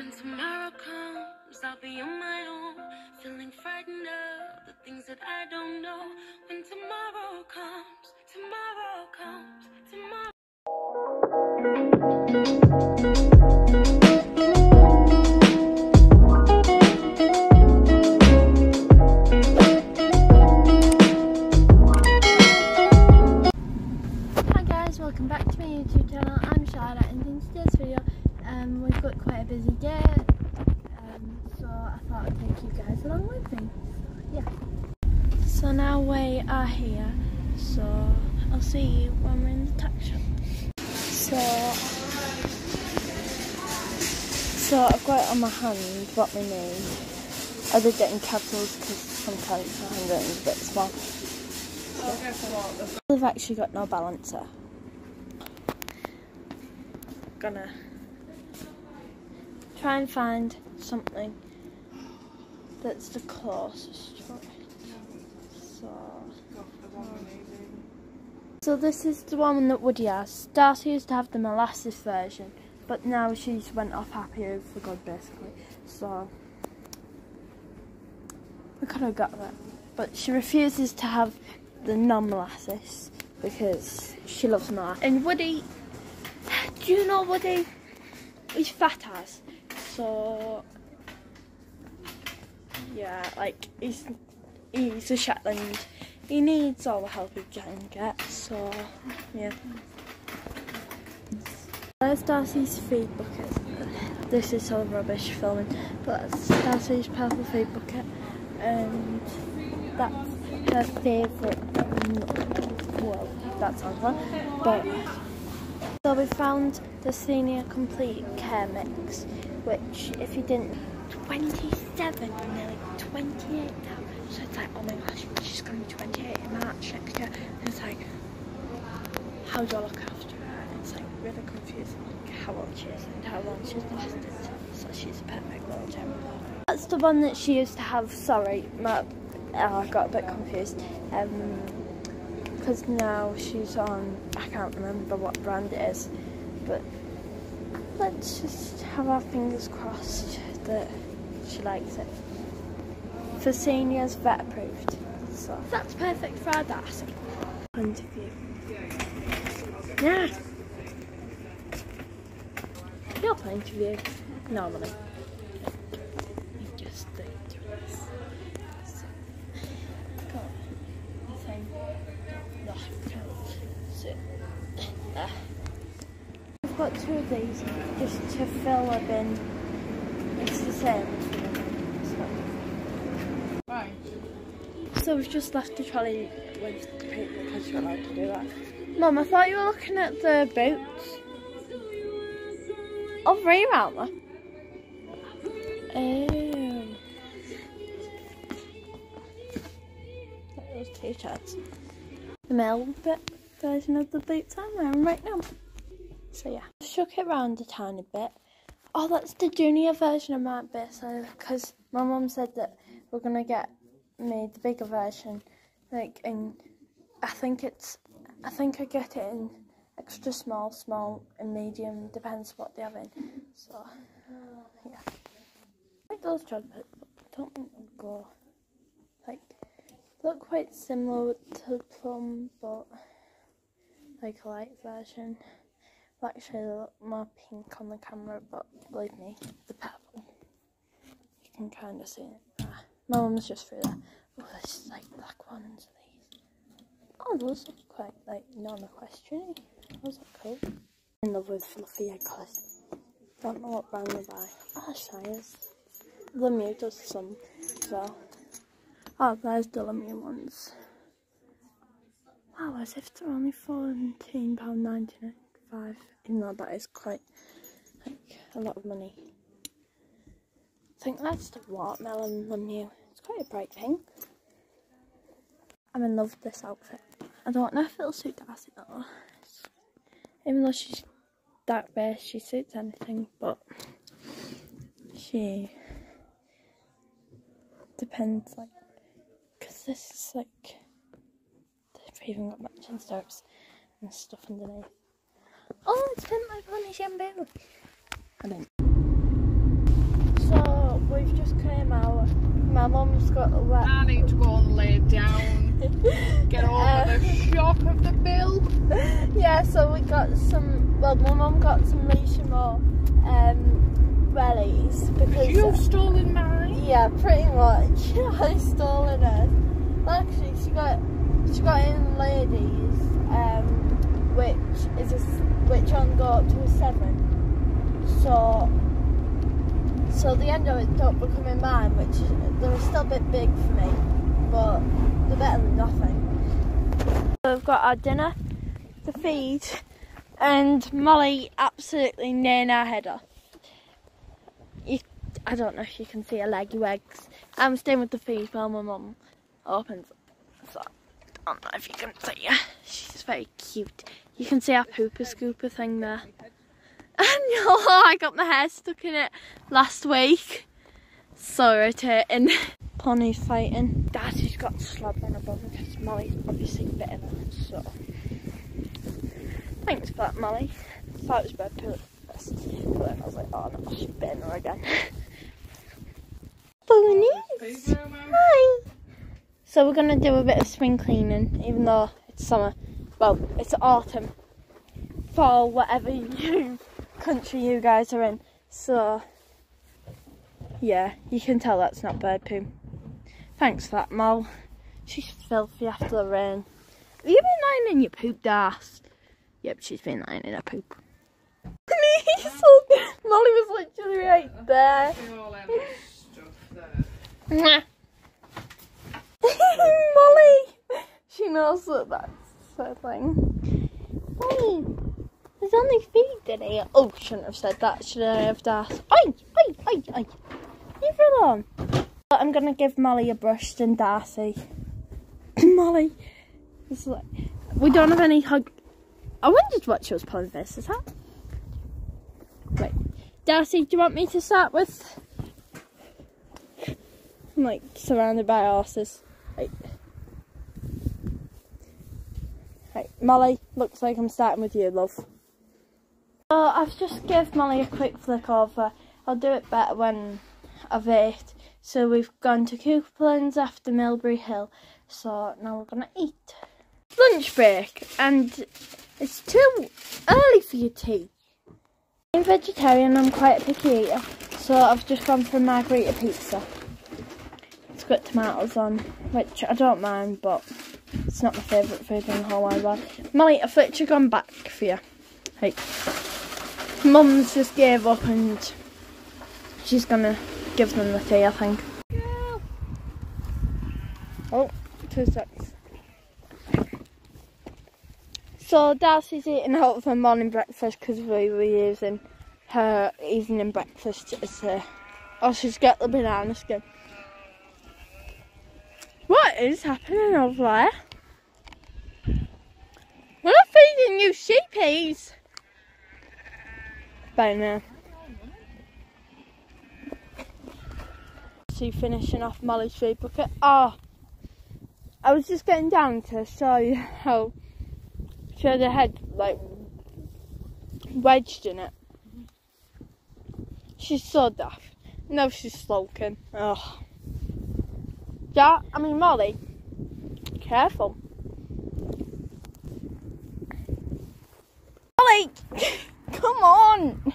When tomorrow comes, I'll be on my own, feeling frightened of the things that I don't know. When tomorrow comes, tomorrow comes, tomorrow. We are here so I'll see you when we're in the tack shop. So, so I've got it on my hand what my name. I did get in capitals because sometimes my handwriting's a bit small. So, I've actually got no balancer. Gonna try and find something that's the closest. So, so this is the one that Woody has. Darcy used to have the molasses version, but now she's went off happier for God basically. So we could have got that, but she refuses to have the non-molasses because she loves molasses. And Woody, do you know Woody? He's fat ass. So yeah, like he's he's a Shetland. He needs all the help he can get. So yeah. That's Darcy's feed bucket. This is so rubbish filming, but that's Darcy's purple feed bucket, and that's her favourite. Well, that sounds wrong, but so we found the senior complete care mix, which if you didn't, 27, nearly 28 now. So it's like, oh my gosh, she's going to be 28 in March next year. And it's like, how do I look after her? And it's like really confusing, like how old she is and how long she's lasted. So she's a perfect little gem. That's the one that she used to have. Sorry, my, oh, I got a bit confused. Um, because now she's on, I can't remember what brand it is, but let's just have our fingers crossed that she likes it. For seniors, vet approved. So that's perfect for our Darcy. Point of view. Yeah. Your point of view, normally. We just do this. So, got the thing. No, sit there. I've got two of these just to fill a bin. It's the same. Right. We've just left the trolley with the people because you're allowed to do that. Mum, I thought you were looking at the boots. Oh, three aren't there? Oh. Like those t-shirts. The male bit version of the boots I'm wearing right now. So yeah, shook it round a tiny bit. Oh, that's the junior version of my bit. So because my mum said that we're gonna get me the bigger version, like in, I think it's, I think I get it in extra small, small, and medium. Depends what they have in. So yeah, like those but don't go like look quite similar to plum, but like a light version. Well, actually, they look more pink on the camera, but believe me, the purple. You can kind of see it. My just through there. Oh, there's like black ones. These. Oh, those look quite like non-equestrian. Those look cool. In love with fluffy egg colours. Don't know what brand they buy. Ah, Shires. Lemieux does some as well. Oh, there's the ones. Wow, as if they're only £14.95, even though that is quite like a lot of money. I think that's the watermelon Lemieux. It's quite a bright pink. I'm in love with this outfit. I don't know if it'll suit Darcy though. Even though she's dark base, she suits anything, but she depends like because this is like they've even got matching straps and stuff underneath. Oh, it's Pimp My Pony shampoo. I didn't. Okay, Mal. My mum's got the wet. I need to go and lay down. Get over Uh, the shock of the bill. yeah, so we got some. Well, my mum got some Richemont um, wellies because. You've stolen mine. Yeah, pretty much. I stolen it. Well, actually, she got she got in ladies, um, which is a, which on go up to a seven. So so the end of it up becoming mine, which they're still a bit big for me, but they're better than nothing. So we've got our dinner, the feed, and Molly absolutely near our head off. You, I don't know if you can see her leggy legs. I'm staying with the feed while my mum opens. So I don't know if you can see her. She's very cute. You can see our pooper scooper thing there. I got my hair stuck in it last week. So irritating. Pony's fighting. Daddy's got slobbering above because Molly's obviously bitten her, so. Thanks for that, Molly. Thought it was bad poo at first. But then I was like, oh no, she's bitten her again. Ponies! Hi! So we're gonna do a bit of spring cleaning, even though it's summer. Well, it's autumn. Fall, whatever you country you guys are in. So yeah, you can tell that's not bird poo. Thanks for that, Mal. She's filthy after the rain. Have you been lying in your poop, Das? Yep, she's been lying in her poop. Molly was literally right there. Molly! She knows that that's her thing. Molly, there's only feed in here. Oh, shouldn't have said that. Should I have asked? Oi, oi, oi, oi. Leave her alone. I'm gonna give Molly a brush and Darcy. Molly, it's like, we don't have any hug. I wondered what she was pulling this. Is that? Wait, Darcy, do you want me to start with? I'm like surrounded by horses. Right. Right, Molly, looks like I'm starting with you, love. So I've just give Molly a quick flick over. I'll do it better when I've ate. So we've gone to Couplands after Milbury Hill. So now we're gonna eat. Lunch break, and it's too early for your tea. I'm vegetarian, I'm quite a picky eater, so I've just gone for a margarita pizza. It's got tomatoes on, which I don't mind, but it's not my favourite food in the whole wide world. Molly, I've literally gone back for you. Like, Mum's just gave up and she's gonna give them the tea, I think. Oh, two seconds. So Darcy's eating out for morning breakfast because we were using her evening breakfast as a... Oh, she's got the banana skin. What is happening over there? We're not feeding you sheepies. By now. See, finishing off Molly's food bucket. Oh, I was just getting down to show you how she had her head like wedged in it. She's so daft. No, she's sulking. Oh. Yeah, I mean Molly, careful. Molly, come on.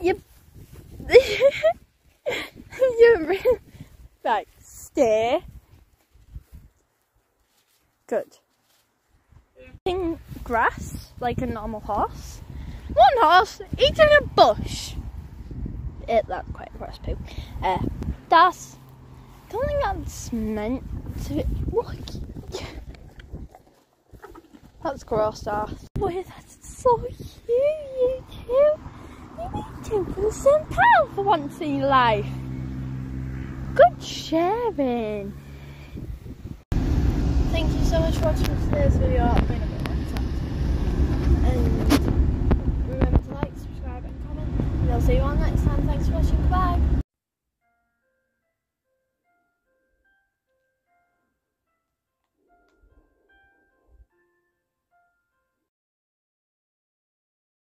you, you really right. Stay. Good. Eating grass like a normal horse. One horse eating a bush. It that's quite gross poo. Uh, that's. I don't think that's meant to. Look. That's gross, Das. Boy, that's so cute, you two. You eating for the same pal for once in your life. Good sharing. Thank you so much for watching today's video.